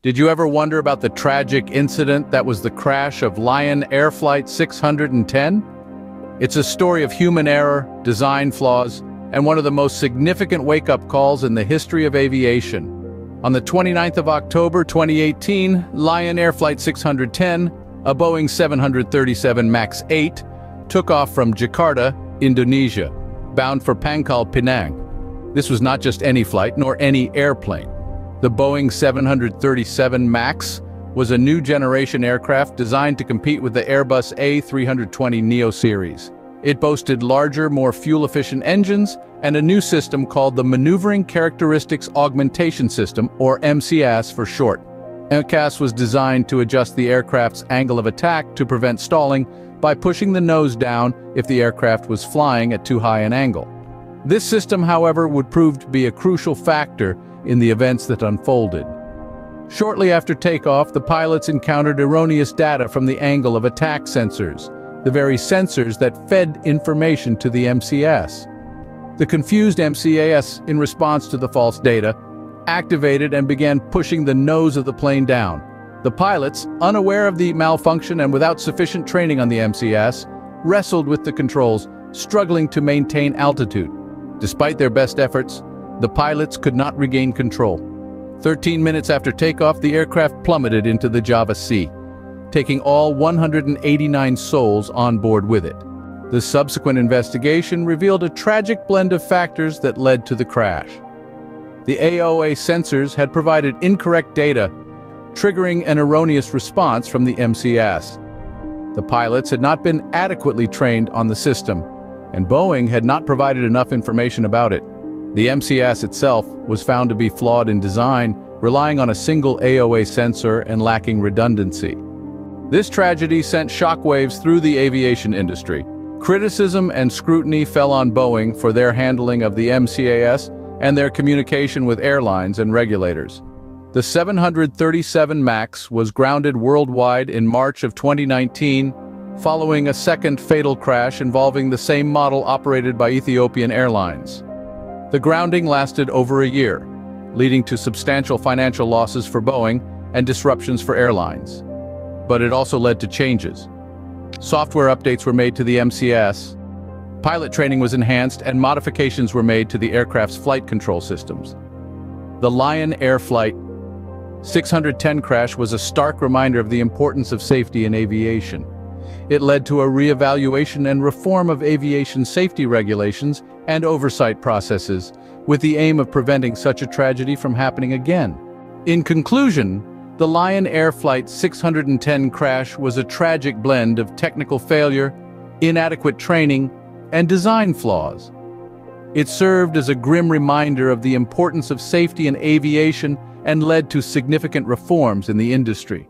Did you ever wonder about the tragic incident that was the crash of Lion Air Flight 610? It's a story of human error, design flaws, and one of the most significant wake-up calls in the history of aviation. On the 29th of October 2018, Lion Air Flight 610, a Boeing 737 MAX 8, took off from Jakarta, Indonesia, bound for Pangkal Pinang. This was not just any flight, nor any airplane. The Boeing 737 MAX was a new generation aircraft designed to compete with the Airbus A320 Neo series. It boasted larger, more fuel-efficient engines and a new system called the Maneuvering Characteristics Augmentation System, or MCAS for short. MCAS was designed to adjust the aircraft's angle of attack to prevent stalling by pushing the nose down if the aircraft was flying at too high an angle. This system, however, would prove to be a crucial factor in the events that unfolded. Shortly after takeoff, the pilots encountered erroneous data from the angle of attack sensors, the very sensors that fed information to the MCAS. The confused MCAS, in response to the false data, activated and began pushing the nose of the plane down. The pilots, unaware of the malfunction and without sufficient training on the MCAS, wrestled with the controls, struggling to maintain altitude. Despite their best efforts, the pilots could not regain control. 13 minutes after takeoff, the aircraft plummeted into the Java Sea, taking all 189 souls on board with it. The subsequent investigation revealed a tragic blend of factors that led to the crash. The AOA sensors had provided incorrect data, triggering an erroneous response from the MCAS. The pilots had not been adequately trained on the system, and Boeing had not provided enough information about it. The MCAS itself was found to be flawed in design, relying on a single AOA sensor and lacking redundancy. This tragedy sent shockwaves through the aviation industry. Criticism and scrutiny fell on Boeing for their handling of the MCAS and their communication with airlines and regulators. The 737 MAX was grounded worldwide in March of 2019 following a second fatal crash involving the same model operated by Ethiopian Airlines. The grounding lasted over a year, leading to substantial financial losses for Boeing and disruptions for airlines. But it also led to changes. Software updates were made to the MCAS, pilot training was enhanced, and modifications were made to the aircraft's flight control systems. The Lion Air Flight 610 crash was a stark reminder of the importance of safety in aviation. It led to a re-evaluation and reform of aviation safety regulations and oversight processes, with the aim of preventing such a tragedy from happening again. In conclusion, the Lion Air Flight 610 crash was a tragic blend of technical failure, inadequate training, and design flaws. It served as a grim reminder of the importance of safety in aviation and led to significant reforms in the industry.